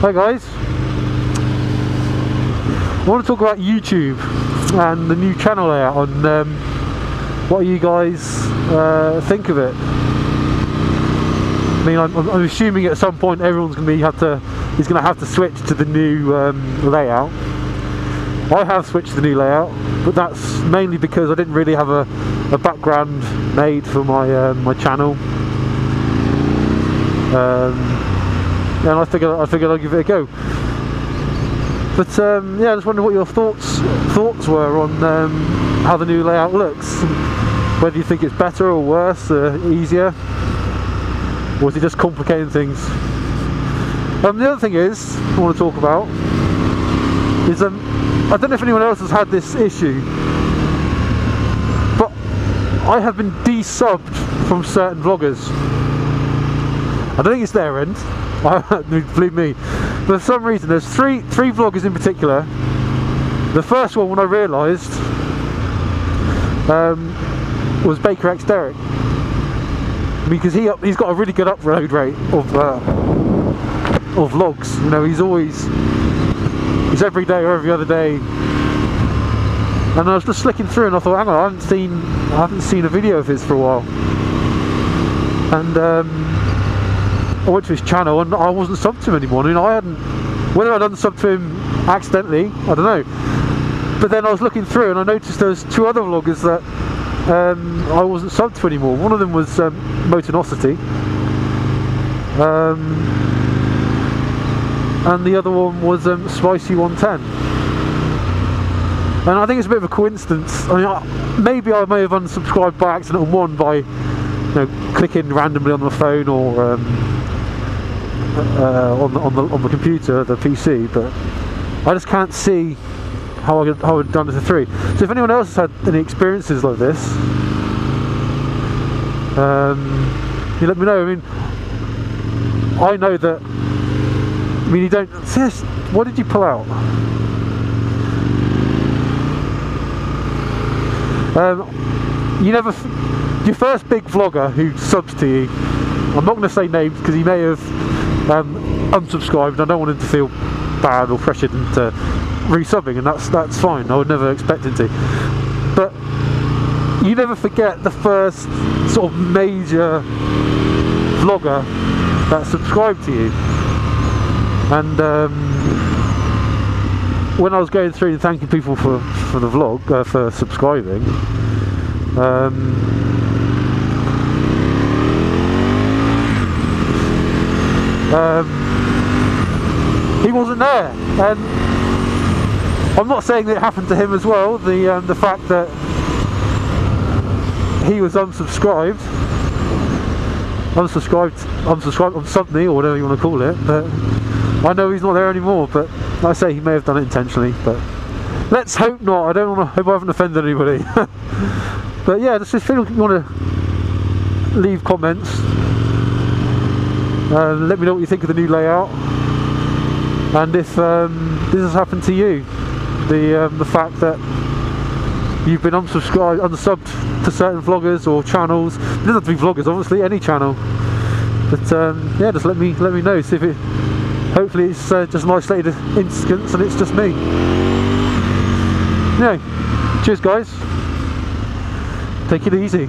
Hi guys. I want to talk about YouTube and the new channel layout and um, what you guys uh, think of it. I mean, I'm, I'm, assuming at some point everyone's going to be have to is going to have to switch to the new um, layout. I have switched to the new layout, but that's mainly because I didn't really have a, a background made for my uh, my channel. Um, and I figured I figured I'd give it a go. But um, yeah, I just wondered what your thoughts thoughts were on um, how the new layout looks. Whether you think it's better or worse, uh, easier, or is it just complicating things? Um, the other thing is I want to talk about is um, I don't know if anyone else has had this issue, but I have been desubbed from certain vloggers. I don't think it's their end. believe me. For some reason, there's three three vloggers in particular. The first one, when I realised, um, was Baker X Derek because he he's got a really good upload rate of uh, of vlogs. You know, he's always he's every day or every other day. And I was just flicking through, and I thought, hang on, I haven't seen I haven't seen a video of his for a while. And um, I went to his channel and I wasn't subbed to him anymore. I mean, I hadn't, whether I'd unsubbed to him accidentally, I don't know. But then I was looking through and I noticed there was two other vloggers that um, I wasn't subbed to anymore. One of them was um. Um, and the other one was um, Spicy 110. And I think it's a bit of a coincidence. I mean, I, maybe I may have unsubscribed by accident on one by you know, clicking randomly on the phone or um, uh, on, the, on, the, on the computer, the PC, but I just can't see how I how I'd done it to three. So if anyone else has had any experiences like this, um, you let me know. I mean, I know that. I mean, you don't. What did you pull out? Um, you never. Your first big vlogger who subs to you. I'm not going to say names because he may have um, unsubscribed. I don't want him to feel bad or pressured into resubbing, and that's that's fine. I would never expect him to. But you never forget the first sort of major vlogger that subscribed to you. And um, when I was going through thanking people for, for the vlog, uh, for subscribing, um, um, he wasn't there. And I'm not saying that it happened to him as well the um, the fact that he was unsubscribed unsubscribed unsubscribed on something or whatever you want to call it but I know he's not there anymore but I say he may have done it intentionally but let's hope not. I don't want to hope I haven't offended anybody. But yeah just if you want to leave comments? Uh, let me know what you think of the new layout. And if um, this has happened to you the um, the fact that you've been unsubscribed unsubbed to certain vloggers or channels. It doesn't have to be vloggers obviously any channel. But um, yeah just let me let me know see if it hopefully it's uh, just an isolated instance and it's just me. Yeah cheers guys. Take it easy